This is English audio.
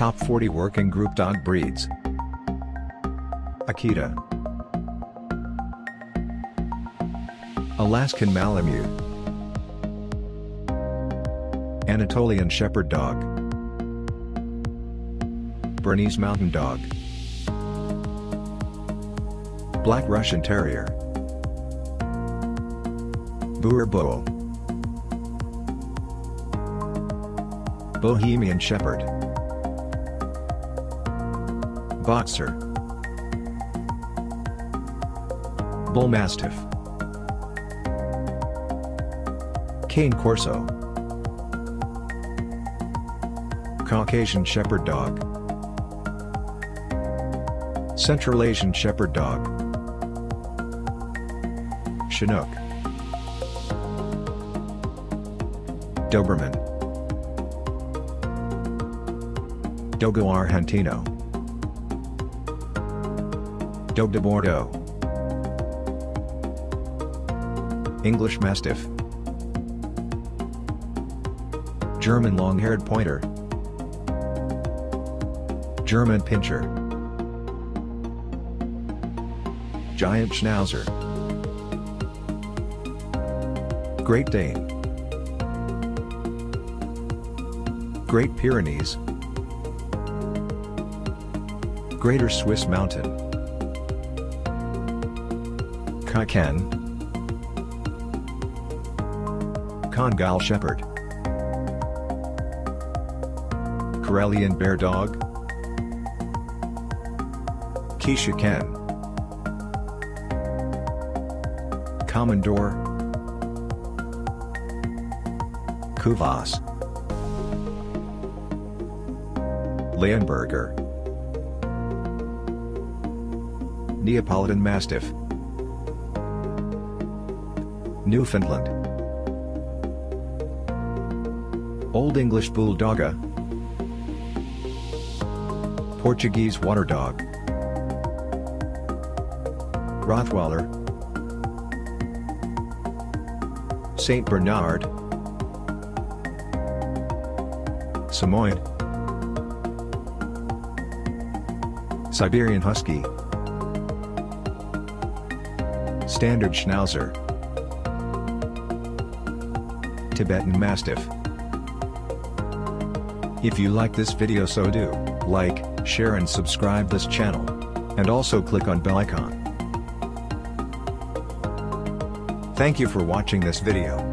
Top 40 Working Group Dog Breeds. Akita. Alaskan Malamute. Anatolian Shepherd Dog. Bernese Mountain Dog. Black Russian Terrier. Boerboel Bohemian Shepherd Boxer Bull Mastiff. Cane Corso. Caucasian Shepherd Dog. Central Asian Shepherd Dog. Chinook. Doberman. Dogo Argentino Dogue de Bordeaux English Mastiff. German Long-Haired Pointer. German Pinscher Giant Schnauzer. Great Dane. Great Pyrenees. Greater Swiss Mountain Kaken Kangal Shepherd Karelian Bear Dog. Kishu Ken. Komondor. Kuvasz. Leonberger. Neapolitan Mastiff Newfoundland. Old English Bulldogge Portuguese Water Dog. Rottweiler. Saint Bernard. Samoyed. Siberian Husky. Standard Schnauzer Tibetan Mastiff If you like this video so do, like, share and subscribe this channel. And also click on bell icon. Thank you for watching this video.